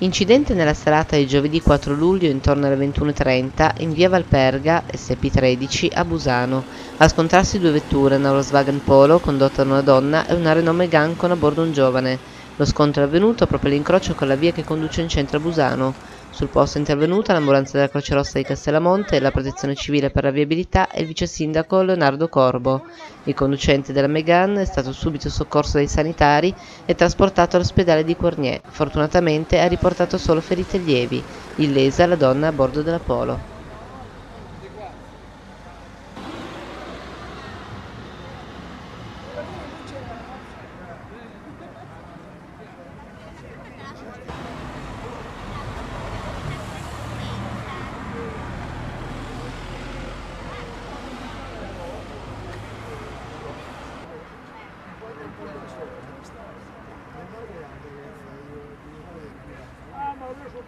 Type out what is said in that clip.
Incidente nella serata di giovedì 4 luglio intorno alle 21.30 in via Valperga, SP13, a Busano. A scontrarsi due vetture, una Volkswagen Polo condotta da una donna e una Renault Megane con a bordo un giovane. Lo scontro è avvenuto proprio all'incrocio con la via che conduce in centro a Busano. Sul posto è intervenuta l'ambulanza della Croce Rossa di Castellamonte, la protezione civile per la viabilità e il vice sindaco Leonardo Corbo. Il conducente della Megane è stato subito soccorso dai sanitari e trasportato all'ospedale di Cornier. Fortunatamente ha riportato solo ferite lievi. Illesa la donna a bordo della Polo. Thank